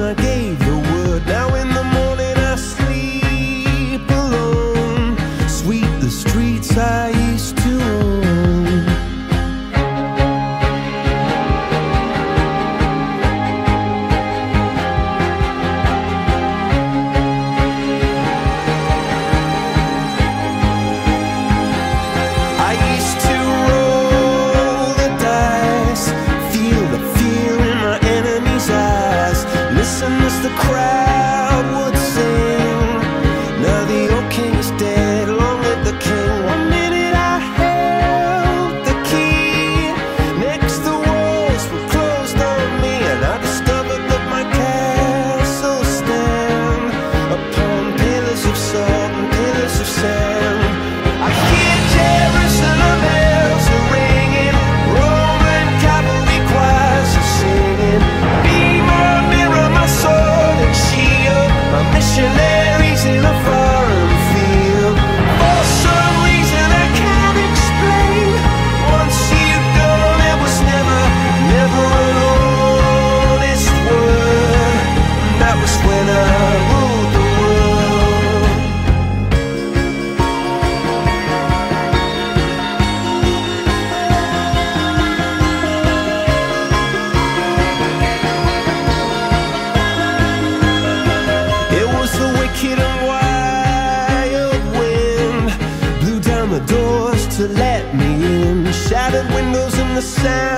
I gave To let me in. Shattered windows in the sound.